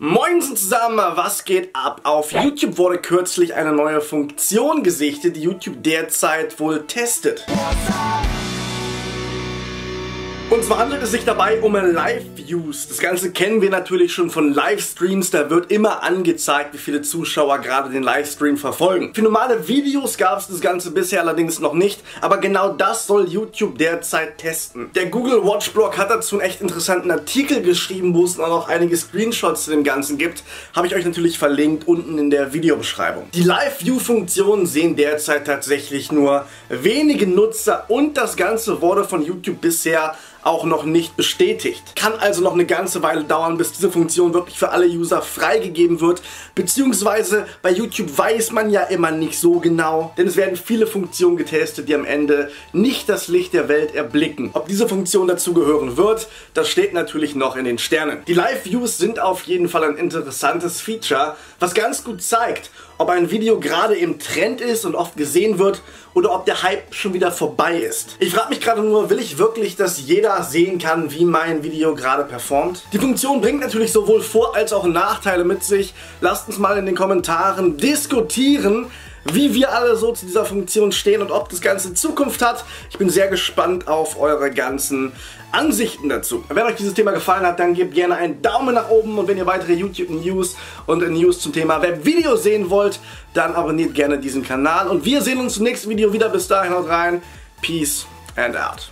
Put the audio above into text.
Moin zusammen, was geht ab? Auf YouTube wurde kürzlich eine neue Funktion gesichtet, die YouTube derzeit wohl testet. Und zwar handelt es sich dabei um Live-Views. Das Ganze kennen wir natürlich schon von Livestreams. Da wird immer angezeigt, wie viele Zuschauer gerade den Livestream verfolgen. Für normale Videos gab es das Ganze bisher allerdings noch nicht. Aber genau das soll YouTube derzeit testen. Der Google Watchblog hat dazu einen echt interessanten Artikel geschrieben, wo es auch noch einige Screenshots zu dem Ganzen gibt. Habe ich euch natürlich verlinkt unten in der Videobeschreibung. Die Live-View-Funktionen sehen derzeit tatsächlich nur wenige Nutzer und das Ganze wurde von YouTube bisher auch noch nicht bestätigt. Kann also noch eine ganze Weile dauern, bis diese Funktion wirklich für alle User freigegeben wird, beziehungsweise bei YouTube weiß man ja immer nicht so genau, denn es werden viele Funktionen getestet, die am Ende nicht das Licht der Welt erblicken. Ob diese Funktion dazu gehören wird, das steht natürlich noch in den Sternen. Die Live-Views sind auf jeden Fall ein interessantes Feature, was ganz gut zeigt, ob ein Video gerade im Trend ist und oft gesehen wird oder ob der Hype schon wieder vorbei ist. Ich frage mich gerade nur, will ich wirklich, dass jeder sehen kann, wie mein Video gerade performt? Die Funktion bringt natürlich sowohl Vor- als auch Nachteile mit sich. Lasst uns mal in den Kommentaren diskutieren, wie wir alle so zu dieser Funktion stehen und ob das Ganze Zukunft hat. Ich bin sehr gespannt auf eure ganzen Ansichten dazu. Wenn euch dieses Thema gefallen hat, dann gebt gerne einen Daumen nach oben und wenn ihr weitere YouTube-News und News zum Thema Webvideo sehen wollt, dann abonniert gerne diesen Kanal und wir sehen uns im nächsten Video wieder. Bis dahin haut rein. Peace and out.